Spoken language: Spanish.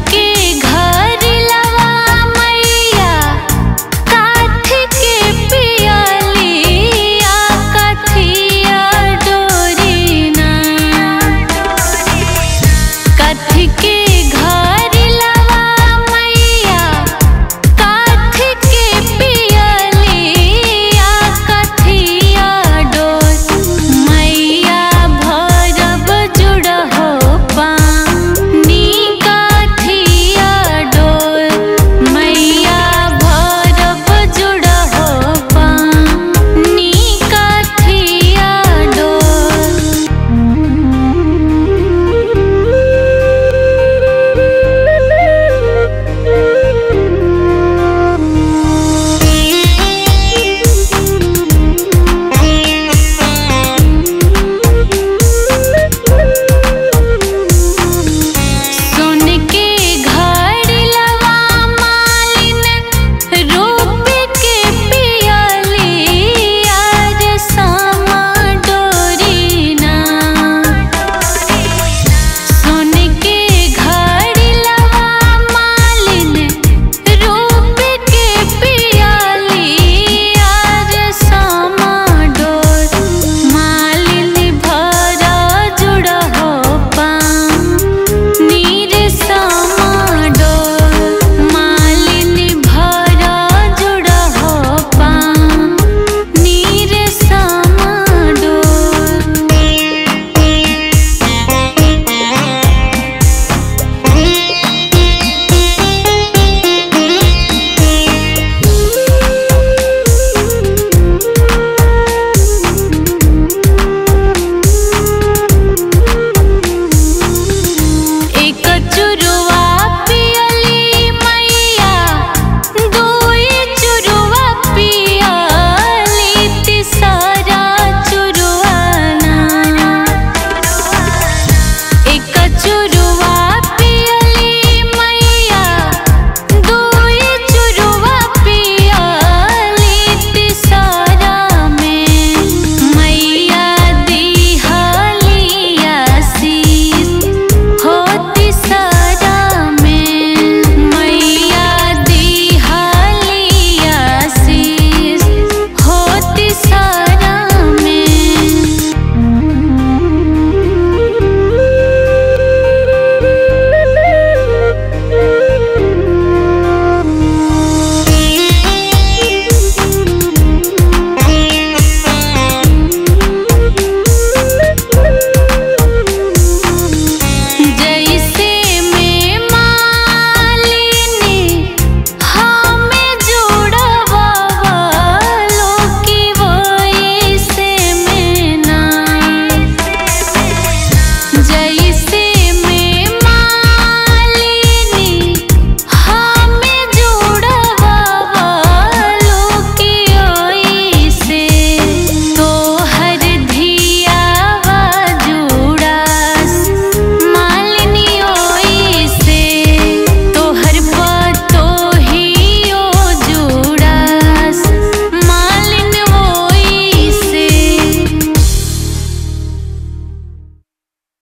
que